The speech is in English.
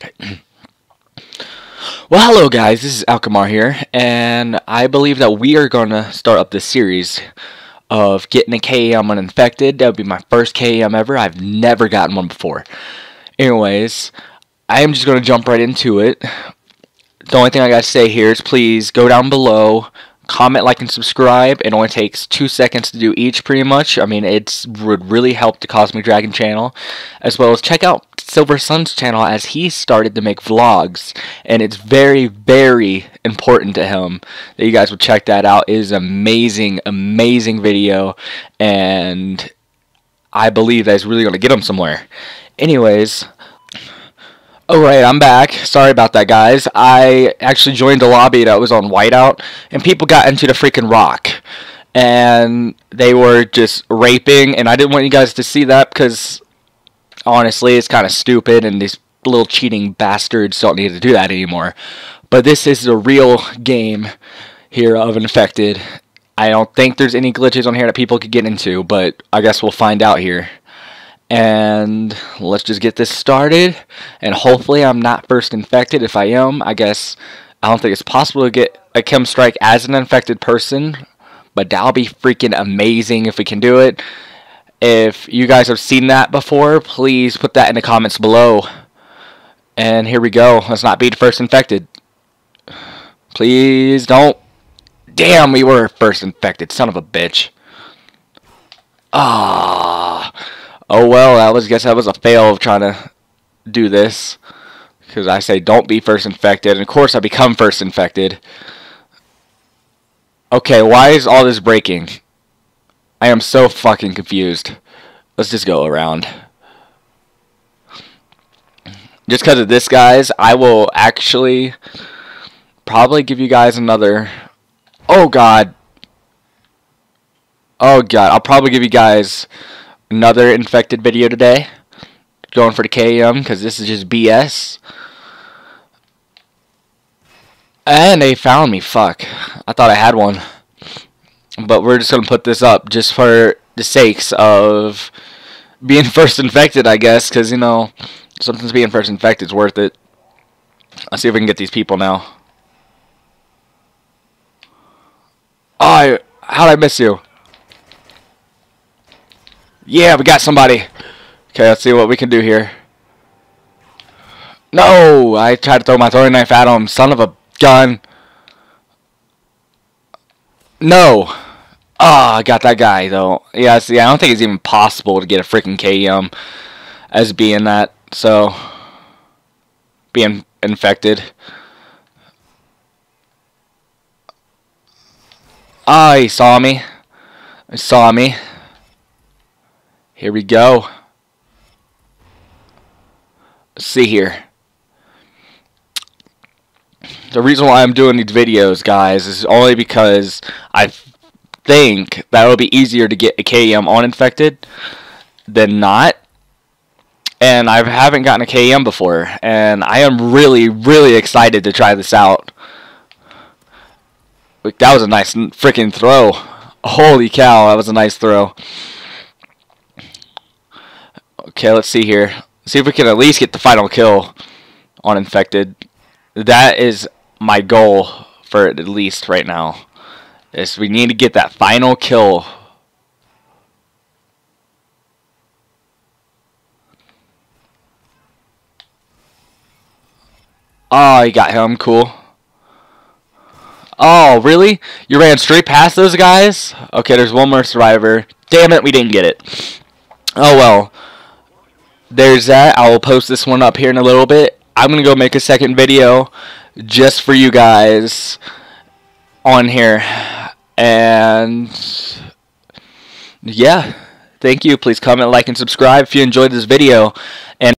Well, hello guys, this is Alckemar here, and I believe that we are going to start up this series of getting a Kem uninfected. That would be my first Kem ever. I've never gotten one before. Anyways, I am just going to jump right into it. The only thing I got to say here is please go down below, comment, like, and subscribe. It only takes two seconds to do each, pretty much. I mean, it would really help the Cosmic Dragon channel, as well as check out Silver Sun's channel as he started to make vlogs, and it's very, very important to him that you guys would check that out. It is amazing, amazing video, and I believe that it's really going to get him somewhere. Anyways, Alright, I'm back. Sorry about that, guys. I actually joined a lobby that was on whiteout, and people got into the freaking rock. And they were just raping, and I didn't want you guys to see that because, honestly, it's kind of stupid, and these little cheating bastards don't need to do that anymore. But this is a real game here of Infected. I don't think there's any glitches on here that people could get into, but I guess we'll find out here and let's just get this started and hopefully I'm not first infected if I am I guess I don't think it's possible to get a Kem strike as an infected person but that'll be freaking amazing if we can do it if you guys have seen that before please put that in the comments below. And here we go. Let's not be first infected. Please don't. Damn we were first infected. Son of a bitch. Ah. Oh well, I was guess that was a fail of trying to do this. Because I say don't be first infected, and of course I become first infected. Okay, why is all this breaking? I am so fucking confused. Let's just go around. Just because of this, guys, I will actually probably give you guys another... Oh, God. Oh, God. I'll probably give you guys another infected video today. Going for the Kem because this is just BS. And they found me. Fuck. I thought I had one. But we're just to put this up just for the sakes of being first infected, I guess. Because, you know, something's being first infected is worth it. Let's see if we can get these people now. Oh, I, how'd I miss you? Yeah, we got somebody. Okay, let's see what we can do here. No! I tried to throw my throwing knife at him. Son of a gun. No. Ah, oh, I got that guy, though. Yeah, see, I don't think it's even possible to get a freaking Kem as being that. So, being infected. Ah, oh, he saw me. He saw me. Here we go. Let's see here. The reason why I'm doing these videos, guys, is only because I think that it'll be easier to get a Kem on infected than not. And I haven't gotten a Kem before, and I am really, really excited to try this out. That was a nice freaking throw. Holy cow, that was a nice throw. Okay, let's see here. See if we can at least get the final kill on Infected. That is my goal for at least right now. Is we need to get that final kill. Oh, you got him. Cool. Oh, really? You ran straight past those guys? Okay, there's one more survivor. Damn it, we didn't get it. Oh, well there's that. I will post this one up here in a little bit. I'm going to go make a second video just for you guys on here. And yeah, thank you. Please comment, like, and subscribe if you enjoyed this video. And